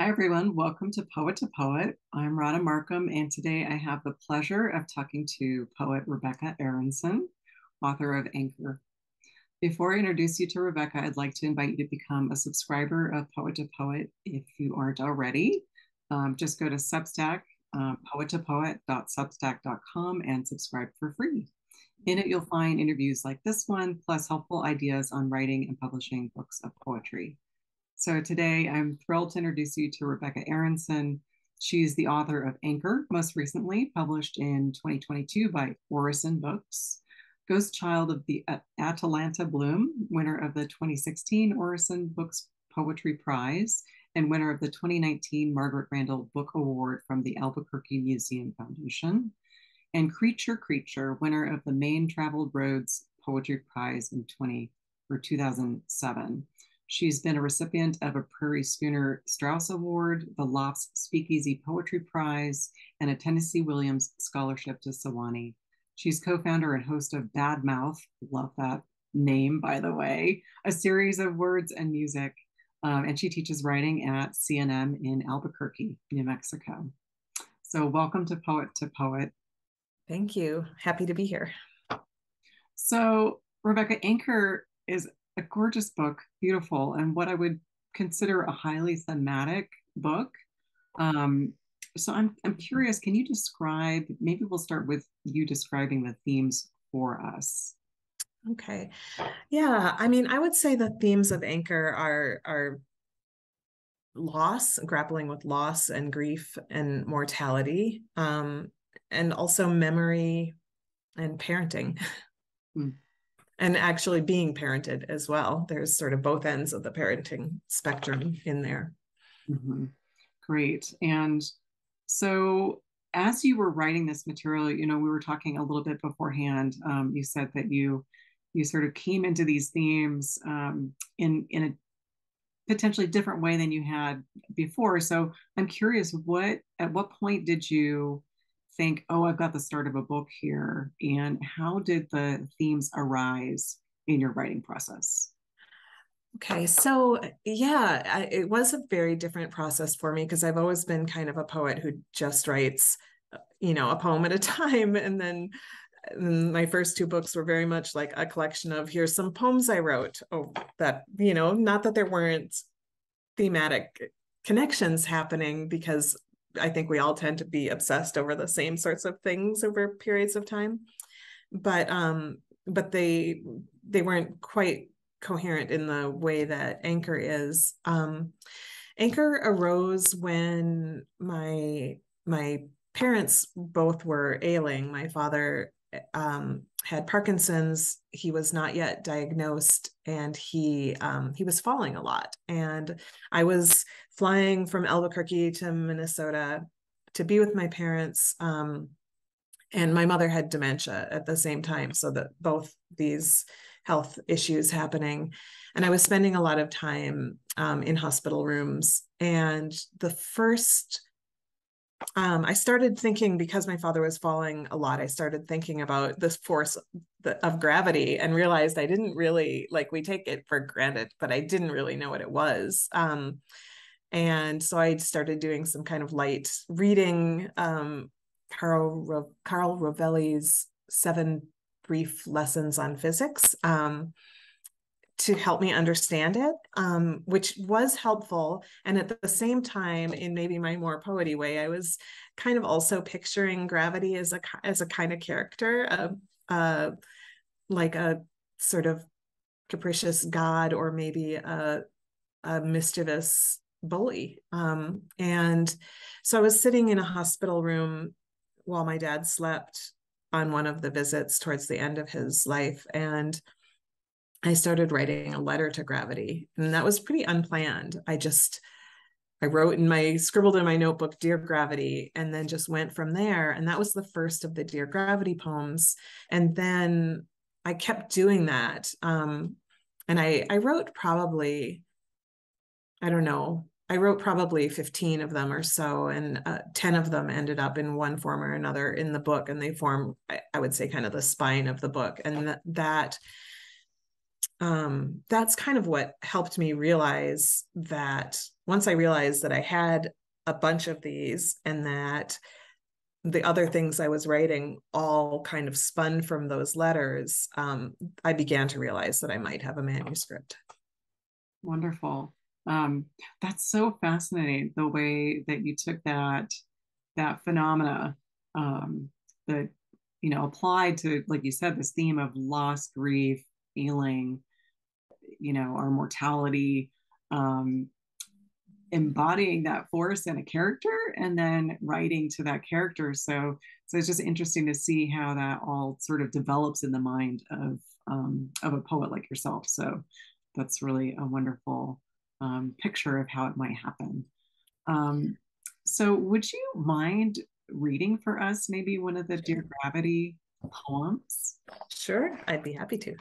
Hi, everyone. Welcome to Poet to Poet. I'm Radha Marcum, and today I have the pleasure of talking to poet Rebecca Aronson, author of Anchor. Before I introduce you to Rebecca, I'd like to invite you to become a subscriber of Poet to Poet if you aren't already. Um, just go to Substack, um, poettopoet.substack.com, and subscribe for free. In it, you'll find interviews like this one, plus helpful ideas on writing and publishing books of poetry. So today I'm thrilled to introduce you to Rebecca Aronson. She's the author of Anchor, most recently published in 2022 by Orison Books. Ghost Child of the Atalanta Bloom, winner of the 2016 Orison Books Poetry Prize, and winner of the 2019 Margaret Randall Book Award from the Albuquerque Museum Foundation. And Creature Creature, winner of the Main Traveled Roads Poetry Prize in 20 or 2007. She's been a recipient of a Prairie Schooner Strauss Award, the Lofts Speakeasy Poetry Prize, and a Tennessee Williams Scholarship to Sewanee. She's co founder and host of Bad Mouth, love that name, by the way, a series of words and music. Um, and she teaches writing at CNM in Albuquerque, New Mexico. So, welcome to Poet to Poet. Thank you. Happy to be here. So, Rebecca Anchor is a gorgeous book, beautiful, and what I would consider a highly thematic book. Um, so I'm I'm curious. Can you describe? Maybe we'll start with you describing the themes for us. Okay, yeah. I mean, I would say the themes of Anchor are are loss, grappling with loss and grief and mortality, um, and also memory and parenting. Hmm and actually being parented as well. There's sort of both ends of the parenting spectrum in there. Mm-hmm. Great. And so, as you were writing this material, you know, we were talking a little bit beforehand. Um, you said that you you sort of came into these themes um, in in a potentially different way than you had before. So I'm curious, what at what point did you think, oh, I've got the start of a book here? And how did the themes arise in your writing process? Okay, so uh, yeah, I, it was a very different process for me because I've always been kind of a poet who just writes, uh, you know, a poem at a time. And uh, then my first two books were very much like a collection of here's some poems I wrote. Oh, that, you know, not that there weren't thematic connections happening because I think we all tend to be obsessed over the same sorts of things over periods of time. But um, but they they weren't quite coherent in the way that Anchor is. Um, Anchor arose when my my parents both were ailing. My father um, had Parkinson's. He was not yet diagnosed, and he um, he was falling a lot. And I was flying from Albuquerque to Minnesota to be with my parents. Um, and my mother had dementia at the same time, so that both these health issues happening. And I was spending a lot of time um, in hospital rooms. And the first um, I started thinking because my father was falling a lot, I started thinking about this force of gravity and realized I didn't really like we take it for granted, but I didn't really know what it was. Um, and so I started doing some kind of light reading. Um, Carl Carl Rovelli's seven brief lessons on physics. Um, to help me understand it, um, which was helpful. And at the same time, in maybe my more poety way, I was kind of also picturing gravity as a as a kind of character, uh, uh, like a sort of capricious god, or maybe a, a mischievous bully. Um, and so I was sitting in a hospital room while my dad slept on one of the visits towards the end of his life, and I started writing a letter to gravity, and that was pretty unplanned. I just I wrote in my scribbled in my notebook, Dear Gravity, and then just went from there. And that was the first of the Dear Gravity poems. And then I kept doing that. Um, and I I wrote probably, I don't know, I wrote probably 15 of them or so, and uh, 10 of them ended up in one form or another in the book, and they form, I, I would say, kind of the spine of the book. And that um, that's kind of what helped me realize that once I realized that I had a bunch of these and that the other things I was writing all kind of spun from those letters, um, I began to realize that I might have a manuscript. Wonderful. Um, that's so fascinating the way that you took that that phenomena um, that you know applied to, like you said, this theme of loss, grief, feeling, you know, our mortality, um, embodying that force in a character and then writing to that character. So so it's just interesting to see how that all sort of develops in the mind of um, of a poet like yourself. So that's really a wonderful um, picture of how it might happen um, so would you mind reading for us maybe one of the dear gravity poems sure i'd be happy to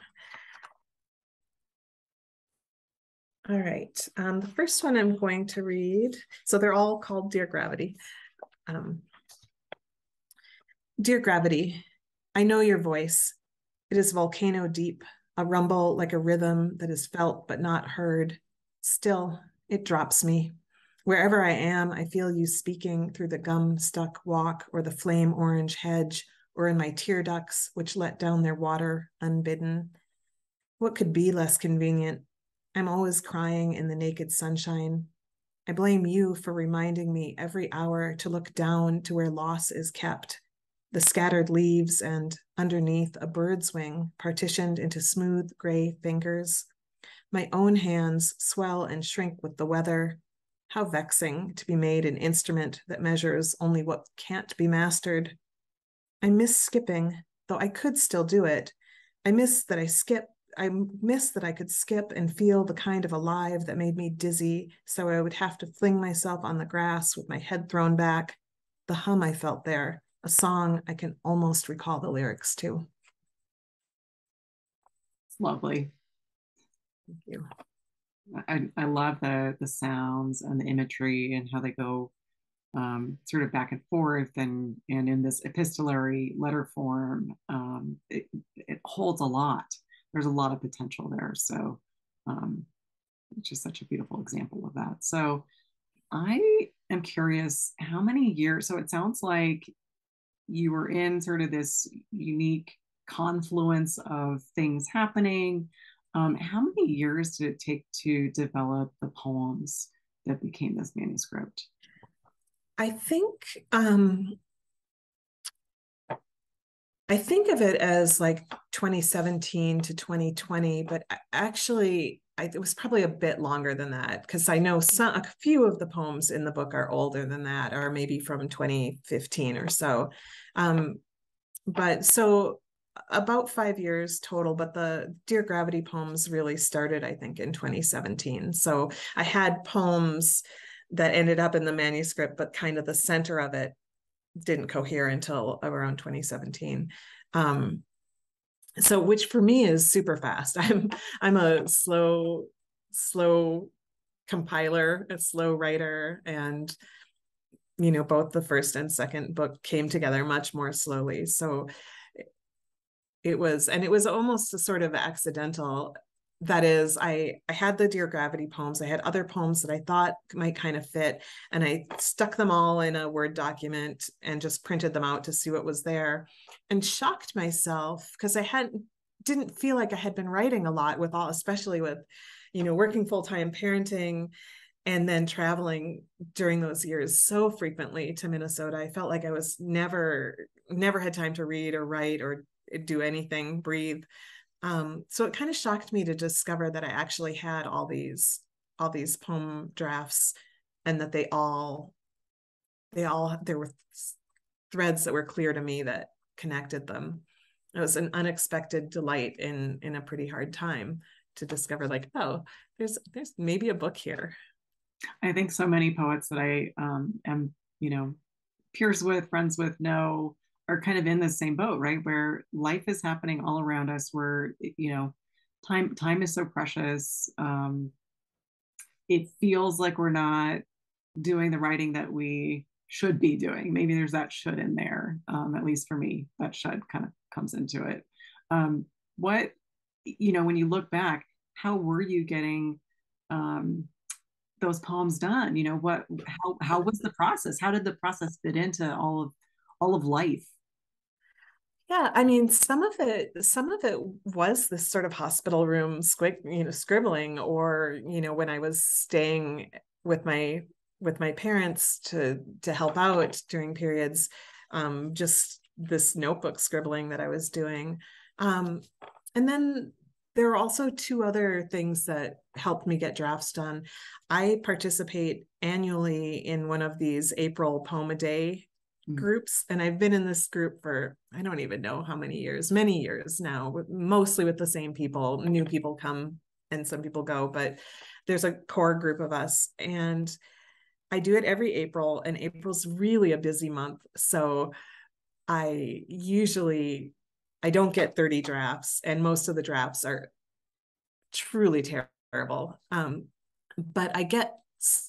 All right. Um, the first one I'm going to read, so they're all called Dear Gravity. Um, Dear Gravity, I know your voice. It is volcano deep, a rumble like a rhythm that is felt but not heard. Still, it drops me. Wherever I am, I feel you speaking through the gum stuck walk or the flame orange hedge or in my tear ducts, which let down their water unbidden. What could be less convenient I'm always crying in the naked sunshine. I blame you for reminding me every hour to look down to where loss is kept the scattered leaves and underneath a bird's wing partitioned into smooth gray fingers. My own hands swell and shrink with the weather. How vexing to be made an instrument that measures only what can't be mastered. I miss skipping, though I could still do it. I miss that I skip I miss that I could skip and feel the kind of alive that made me dizzy, so I would have to fling myself on the grass with my head thrown back. The hum I felt there, a song I can almost recall the lyrics to. Lovely. Thank you. I, I love the the sounds and the imagery and how they go um, sort of back and forth and and in this epistolary letter form um, it, it holds a lot there's a lot of potential there. So um, it's just such a beautiful example of that. So I am curious how many years, so it sounds like you were in sort of this unique confluence of things happening. Um, how many years did it take to develop the poems that became this manuscript? I think um, I think of it as like 2017 to 2020, but actually, I, it was probably a bit longer than that because I know some a few of the poems in the book are older than that, or maybe from 2015 or so. Um, but so about five years total, but the Dear Gravity poems really started, I think, in 2017. So I had poems that ended up in the manuscript, but kind of the center of it didn't cohere until around 2017 um, so which for me is super fast. I'm i'm a slow slow compiler a slow writer and you know both the first and second book came together much more slowly. So it was and it was almost a sort of accidental. That is i i had the dear gravity poems i had other poems that i thought might kind of fit and i stuck them all in a word document and just printed them out to see what was there and shocked myself because i hadn't didn't feel like i had been writing a lot with all especially with you know working full-time parenting and then traveling during those years so frequently to minnesota. I felt like i was never never had time to read or write or do anything breathe um, so it kind of shocked me to discover that I actually had all these all these poem drafts and that they all they all there were threads that were clear to me that connected them. It was an unexpected delight in in a pretty hard time to discover like oh there's there's maybe a book here. I think so many poets that I um, am you know peers with friends with know are kind of in the same boat, right? Where life is happening all around us, where you know, time time is so precious. Um, it feels like we're not doing the writing that we should be doing. Maybe there's that should in there. Um, at least for me, that should kind of comes into it. Um, what you know, when you look back, how were you getting um, those poems done? You know, what, how, how was the process? How did the process fit into all of, all of life? Yeah, I mean, some of it, some of it was this sort of hospital room squig, you know, scribbling, or you know, when I was staying with my with my parents to to help out during periods, um, just this notebook scribbling that I was doing, um, and then there are also two other things that helped me get drafts done. I participate annually in one of these April Poem a Day. Groups and i've been in this group for i don't even know how many years many years now mostly with the same people new people come and some people go but there's a core group of us and i do it every april and april's really a busy month so i usually i don't get 30 drafts and most of the drafts are truly terrible um, but i get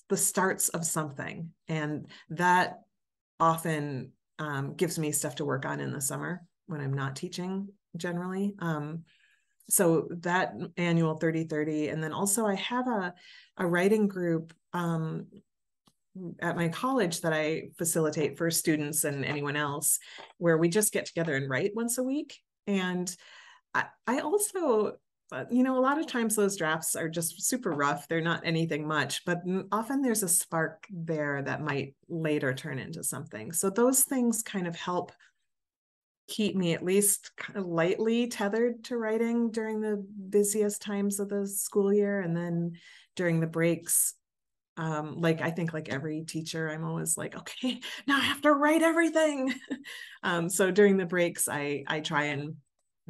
the starts of something and that often um, gives me stuff to work on in the summer when I'm not teaching generally. Um, so that annual 30 30 and then also i have a, a writing group um, at my college that i facilitate for students and anyone else where we just get together and write once a week and i, I also but you know a lot of times those drafts are just super rough they're not anything much but often there's a spark there that might later turn into something so those things kind of help keep me at least kind of lightly tethered to writing during the busiest times of the school year and then during the breaks um, like I think like every teacher, I'm always like, okay, now I have to write everything. um, so during the breaks, I I try and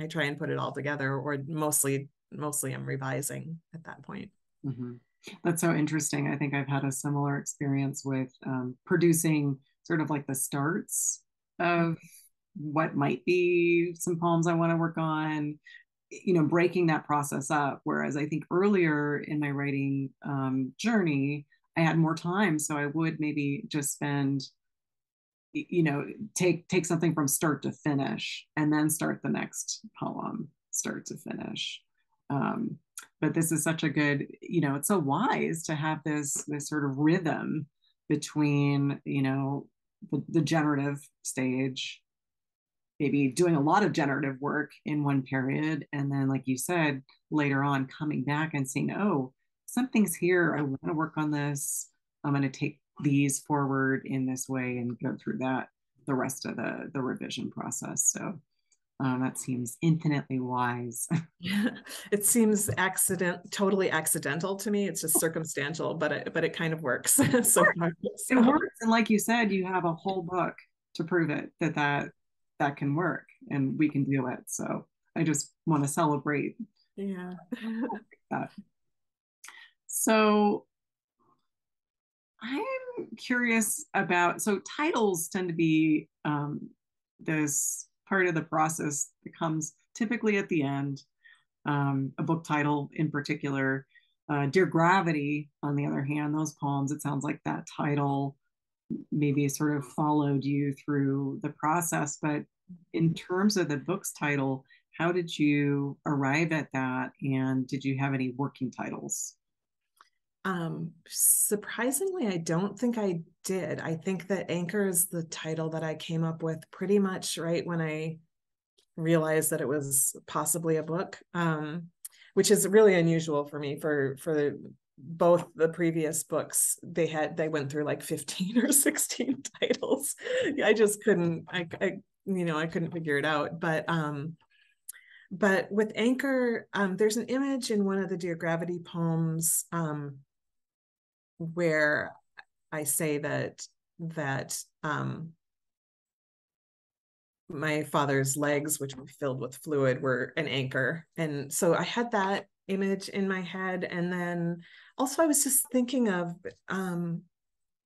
I try and put it all together, or mostly mostly I'm revising at that point. Mm-hmm. That's so interesting. I think I've had a similar experience with um, producing sort of like the starts of what might be some poems I want to work on, you know, breaking that process up. Whereas I think earlier in my writing um, journey, I had more time. So I would maybe just spend you know take take something from start to finish and then start the next poem start to finish. Um, but this is such a good you know it's so wise to have this this sort of rhythm between you know the, the generative stage maybe doing a lot of generative work in one period and then like you said later on coming back and saying oh something's here. I want to work on this. I'm going to take these forward in this way and go through that the rest of the the revision process so um, that seems infinitely wise. yeah, it seems accident, totally accidental to me. It's just circumstantial, but it, but it kind of works. so, so it works, and like you said, you have a whole book to prove it that that that can work, and we can do it. So I just want to celebrate. Yeah. that. So I'm curious about so titles tend to be um, this part of the process that comes typically at the end. Um, a book title in particular, uh, Dear Gravity, on the other hand, those poems, it sounds like that title maybe sort of followed you through the process. But in terms of the book's title, how did you arrive at that? And did you have any working titles? Um, surprisingly, I don't think I did. I think that Anchor is the title that I came up with pretty much right when I realized that it was possibly a book, um, which is really unusual for me. For for both the previous books, they had they went through like fifteen or sixteen titles. I just couldn't. I, I you know I couldn't figure it out. But um, but with Anchor, um, there's an image in one of the Dear Gravity poems. Um, where I say that that um, my father's legs, which were filled with fluid, were an anchor, and so I had that image in my head, and then also I was just thinking of um,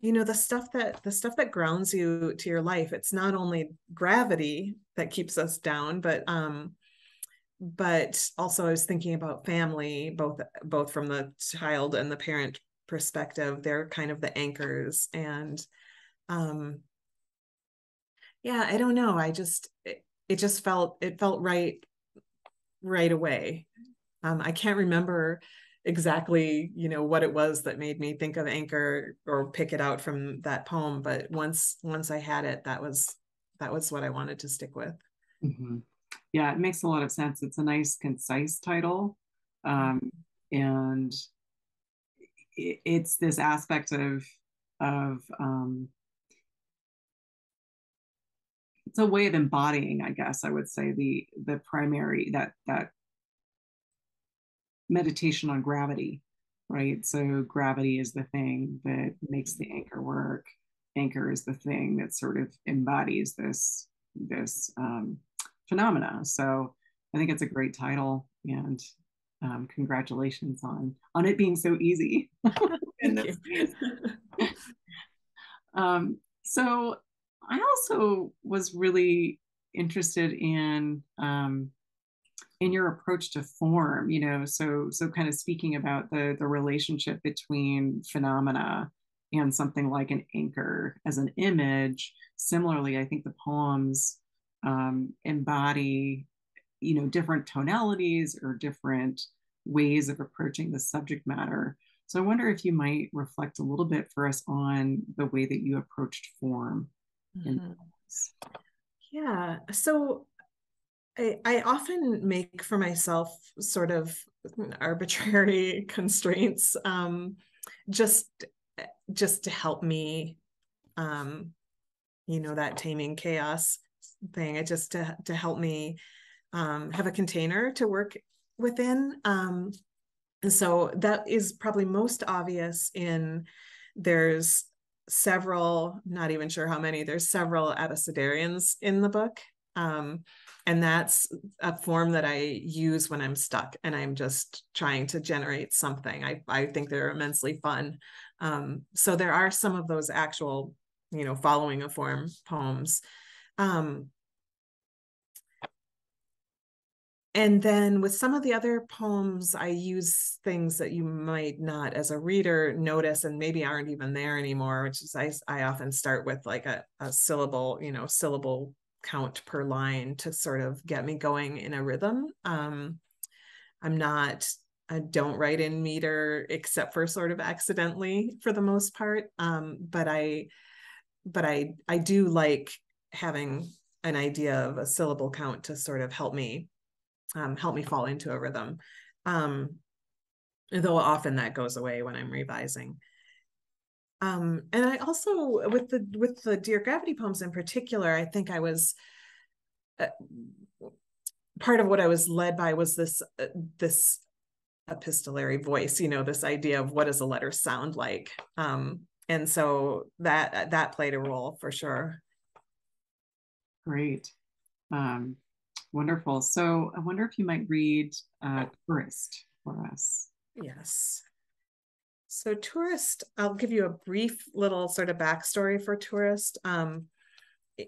you know the stuff that the stuff that grounds you to your life. It's not only gravity that keeps us down but um but also i was thinking about family both both from the child and the parent perspective they're kind of the anchors and um yeah i don't know i just it, it just felt it felt right right away Um, I can't remember exactly, you know, what it was that made me think of anchor or pick it out from that poem, but once once I had it, that was that was what I wanted to stick with. Mm-hmm. Yeah, it makes a lot of sense. It's a nice, concise title, um, and it, it's this aspect of of um, it's a way of embodying, I guess I would say the the primary that that meditation on gravity, right? So gravity is the thing that makes the anchor work. Anchor is the thing that sort of embodies this this um, phenomena. So I think it's a great title, and um, congratulations on on it being so easy. um, so I also was really interested in um, in your approach to form. You know, so so kind of speaking about the the relationship between phenomena and something like an anchor as an image. Similarly, I think the poems um, embody, you know, different tonalities or different ways of approaching the subject matter. So I wonder if you might reflect a little bit for us on the way that you approached form. Mm-hmm. Yeah. So I, I often make for myself sort of arbitrary constraints um, just just to help me um, you know that taming chaos thing it just to, to help me um, have a container to work within. Um, and so that is probably most obvious in there's several not even sure how many there's several abecedarians in the book. Um, and that's a form that i use when i'm stuck and i'm just trying to generate something. I, I think they're immensely fun. Um, so there are some of those actual you know following a form poems. Um, and then with some of the other poems i use things that you might not as a reader notice and maybe aren't even there anymore which is i, I often start with like a, a syllable you know syllable count per line to sort of get me going in a rhythm um, i'm not I don't write in meter except for sort of accidentally for the most part. Um, but I, but I, I do like having an idea of a syllable count to sort of help me um, help me fall into a rhythm. Um, though often that goes away when I'm revising. Um, and I also with the with the Dear Gravity poems in particular, I think I was uh, part of what I was led by was this uh, this epistolary voice. You know, this idea of what does a letter sound like, um, and so that that played a role for sure. Great. Um, Wonderful. So I wonder if you might read uh, Tourist for us. Yes. So, Tourist, I'll give you a brief little sort of backstory for Tourist. Um,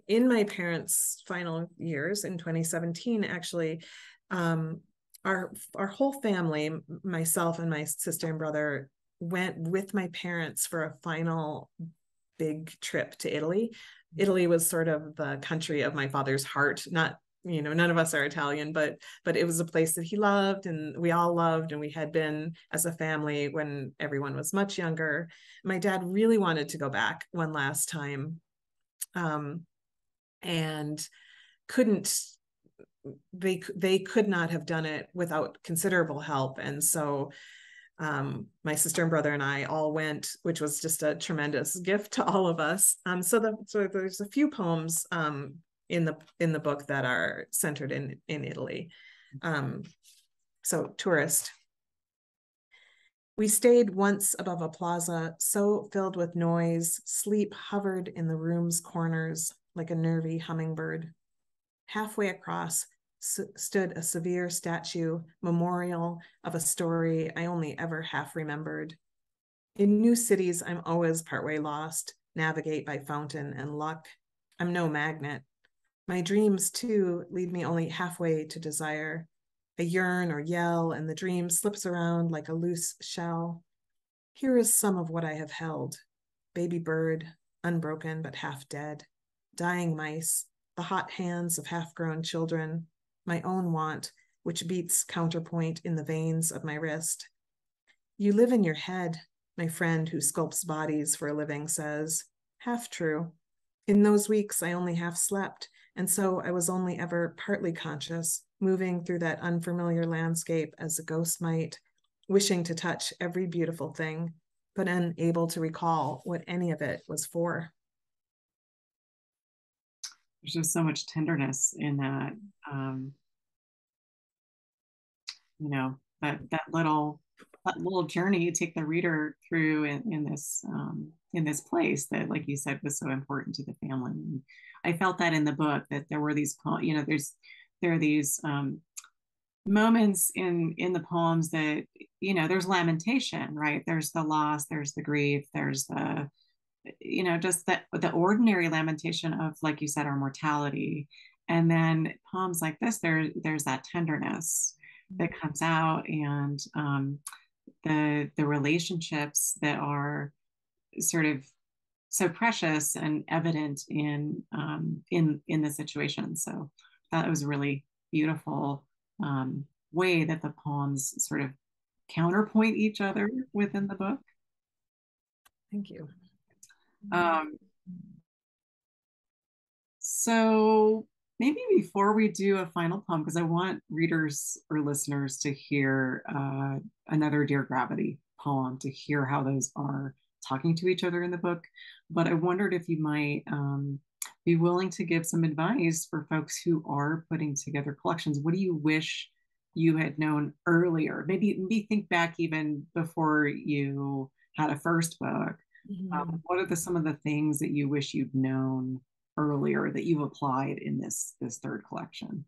in my parents' final years in 2017, actually, um, our our whole family, myself and my sister and brother, went with my parents for a final big trip to Italy. Italy was sort of the country of my father's heart, not you know none of us are italian but but it was a place that he loved and we all loved and we had been as a family when everyone was much younger my dad really wanted to go back one last time um, and couldn't they they could not have done it without considerable help and so um, my sister and brother and I all went, which was just a tremendous gift to all of us. Um, so, the, so there's a few poems um, in the in the book that are centered in in Italy. Um, so tourist. We stayed once above a plaza so filled with noise, sleep hovered in the room's corners like a nervy hummingbird. Halfway across stood a severe statue, memorial of a story I only ever half remembered. In new cities, I'm always partway lost, navigate by fountain and luck. I'm no magnet, my dreams, too, lead me only halfway to desire. I yearn or yell, and the dream slips around like a loose shell. Here is some of what I have held baby bird, unbroken but half dead, dying mice, the hot hands of half grown children, my own want, which beats counterpoint in the veins of my wrist. You live in your head, my friend who sculpts bodies for a living says. Half true. In those weeks, I only half slept, and so I was only ever partly conscious, moving through that unfamiliar landscape as a ghost might, wishing to touch every beautiful thing, but unable to recall what any of it was for. There's just so much tenderness in that. Um, you know, that that little that little journey you take the reader through in, in this um, in this place that, like you said, was so important to the family. And I felt that in the book that there were these, you know, there's there are these um, moments in in the poems that you know there's lamentation right there's the loss there's the grief there's the you know just that the ordinary lamentation of like you said our mortality and then poems like this there there's that tenderness that mm-hmm. comes out and um, the the relationships that are sort of so precious and evident in um, in in the situation so that was a really beautiful um, way that the poems sort of counterpoint each other within the book. Thank you. Um, so maybe before we do a final poem, because I want readers or listeners to hear uh, another Dear Gravity poem, to hear how those are talking to each other in the book. But I wondered if you might um, be willing to give some advice for folks who are putting together collections. What do you wish you had known earlier? Maybe maybe think back even before you had a first book. Mm-hmm. Um, what are the some of the things that you wish you'd known earlier that you've applied in this this third collection?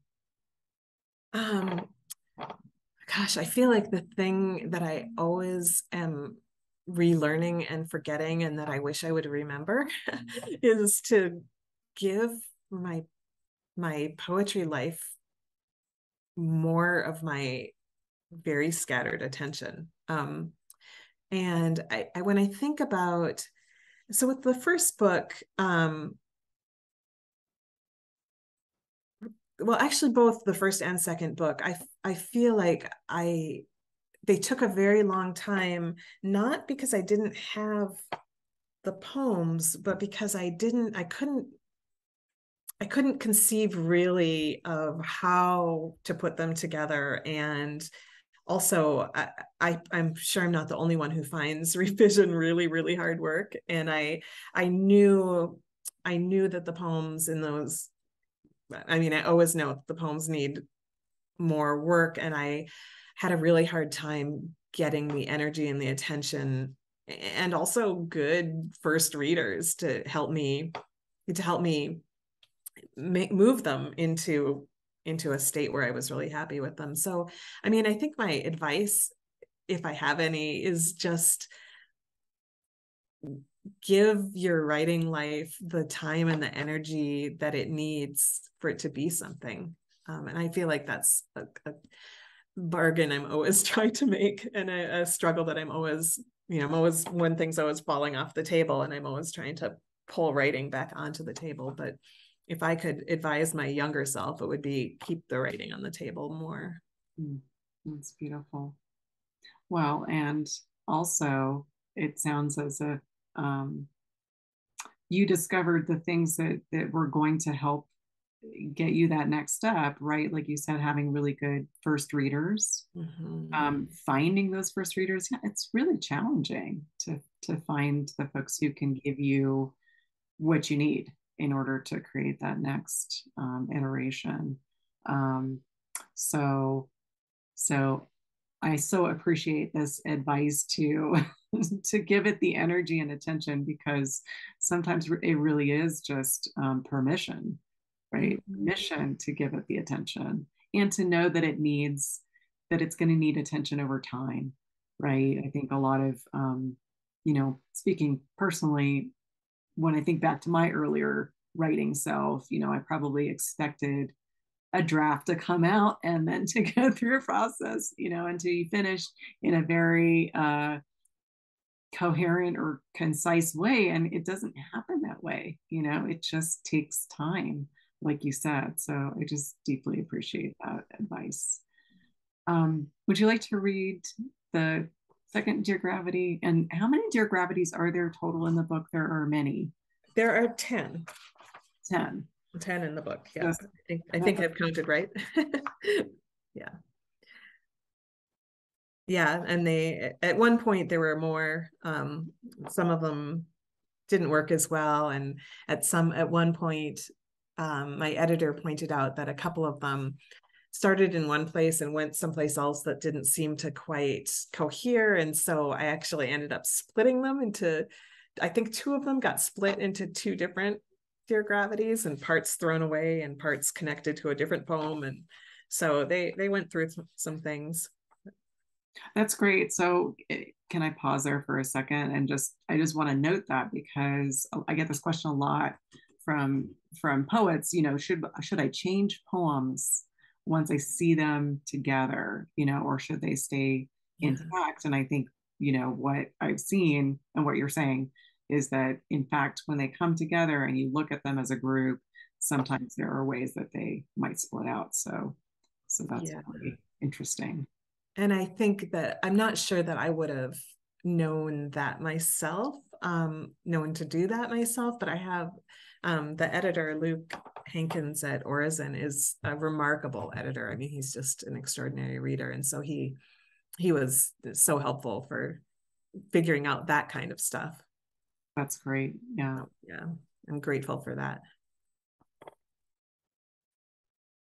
Um, gosh, I feel like the thing that I always am relearning and forgetting and that I wish I would remember is to give my my poetry life more of my very scattered attention. Um and I, I when i think about so with the first book um well actually both the first and second book i i feel like i they took a very long time not because i didn't have the poems but because i didn't i couldn't I couldn't conceive really of how to put them together. And also, I, I am sure I'm not the only one who finds revision really, really hard work. And I I knew I knew that the poems in those, I mean, I always know the poems need more work, and I had a really hard time getting the energy and the attention and also good first readers to help me to help me make, move them into into a state where I was really happy with them. So, I mean, I think my advice, if I have any, is just give your writing life the time and the energy that it needs for it to be something. Um, and I feel like that's a, a, bargain I'm always trying to make and a, a struggle that I'm always, you know, I'm always, when things always falling off the table and I'm always trying to pull writing back onto the table. But if I could advise my younger self, it would be keep the writing on the table more. Mm, that's beautiful. Well, and also it sounds as if um, you discovered the things that that were going to help get you that next step, right? Like you said, having really good first readers, mm-hmm. um, finding those first readers. Yeah, it's really challenging to to find the folks who can give you what you need in order to create that next um, iteration. Um, so, so I so appreciate this advice to to give it the energy and attention because sometimes it really is just um, permission, right? Permission to give it the attention and to know that it needs that it's going to need attention over time, right? I think a lot of um, you know, speaking personally, when I think back to my earlier writing self, you know, I probably expected a draft to come out and then to go through a process, you know, until you finish in a very uh, coherent or concise way. And it doesn't happen that way, you know, it just takes time, like you said. So I just deeply appreciate that advice. Um, would you like to read the second Dear Gravity? And how many Dear Gravities are there total in the book? There are many. There are 10. 10. 10 in the book. Yeah. Yes. I think, I think I've counted right. yeah. Yeah. And they, at one point, there were more, um, some of them didn't work as well. And at some, at one point, um, my editor pointed out that a couple of them started in one place and went someplace else that didn't seem to quite cohere. And so I actually ended up splitting them into, I think two of them got split into two different dear gravities and parts thrown away and parts connected to a different poem. And so they they went through some things. That's great. So eh, can I pause there for a second and just I just want to note that because I get this question a lot from from poets, you know, should should I change poems once I see them together, you know, or should they stay intact? And I think, you know, what I've seen and what you're saying is that in fact, when they come together and you look at them as a group, sometimes there are ways that they might split out. So, so that's yeah. really interesting. And I think that I'm not sure that I would have known that myself, um, known to do that myself, but I have um, the editor, Luke Hankins at Orison, is a remarkable editor. I mean, he's just an extraordinary reader. And so he he was so helpful for figuring out that kind of stuff. That's great. Yeah. Yeah. I'm grateful for that.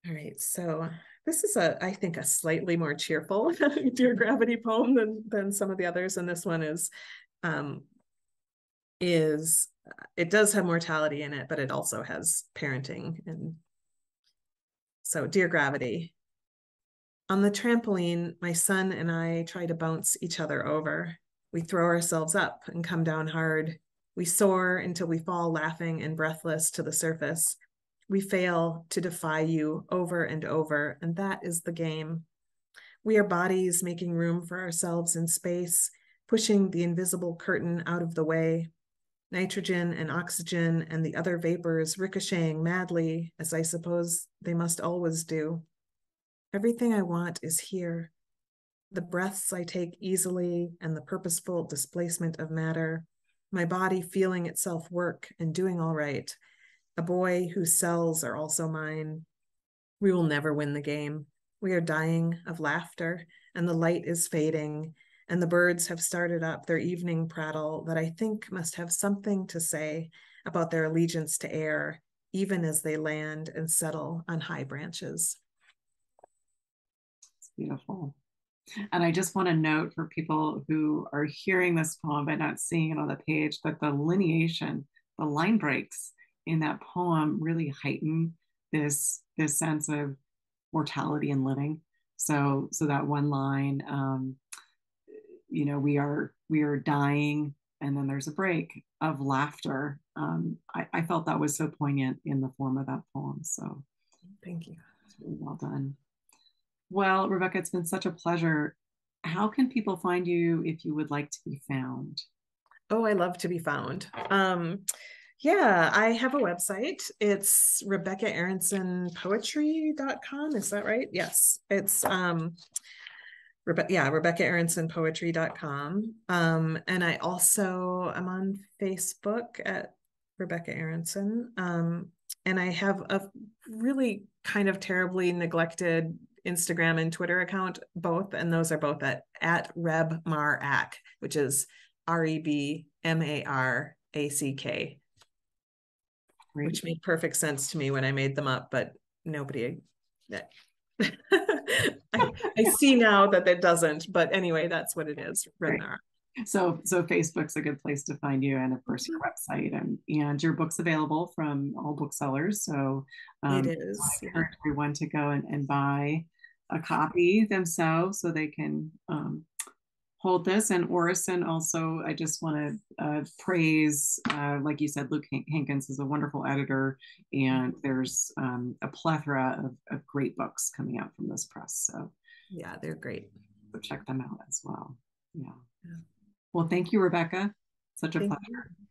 All right. So this is a, I think, a slightly more cheerful Dear Gravity poem than than some of the others. And this one is um is it does have mortality in it, but it also has parenting. And so, Dear Gravity, on the trampoline, my son and I try to bounce each other over. We throw ourselves up and come down hard. We soar until we fall laughing and breathless to the surface. We fail to defy you over and over, and that is the game. We are bodies making room for ourselves in space, pushing the invisible curtain out of the way nitrogen and oxygen and the other vapors ricocheting madly, as I suppose they must always do. Everything I want is here. The breaths I take easily and the purposeful displacement of matter, my body feeling itself work and doing all right. A boy whose cells are also mine. We will never win the game. We are dying of laughter, and the light is fading, and the birds have started up their evening prattle that I think must have something to say about their allegiance to air, even as they land and settle on high branches. It's beautiful. And I just want to note for people who are hearing this poem but not seeing it on the page that the lineation, the line breaks in that poem really heighten this this sense of mortality and living. So so that one line, um, you know we are we are dying and then there's a break of laughter um, I, I, felt that was so poignant in the form of that poem so thank you really well done well rebecca it's been such a pleasure how can people find you if you would like to be found oh i love to be found um, yeah, I have a website. It's RebeccaAronsonPoetry.com. Is that right? Yes. It's um Rebe- yeah, RebeccaAronsonPoetry.com. Um, and I also am on Facebook at Rebecca Aronson. Um, and I have a really kind of terribly neglected Instagram and Twitter account, both, and those are both at at Reb Mar which is R E B M A R A C K, which made perfect sense to me when I made them up, but nobody I, I, see now that it doesn't, but anyway, that's what it is. Right. So, so Facebook's a good place to find you, and of course your website, and and your book's available from all booksellers. So um, it is. I encourage everyone to go and, and buy a copy themselves, so they can um, hold this. And Orison also, I just want to uh, praise, uh, like you said, Luke Hankins is a wonderful editor, and there's um, a plethora of, of, great books coming out from this press. So yeah, they're great. So check them out as well. Yeah. yeah. Well, thank you, Rebecca. Such a thank pleasure. You.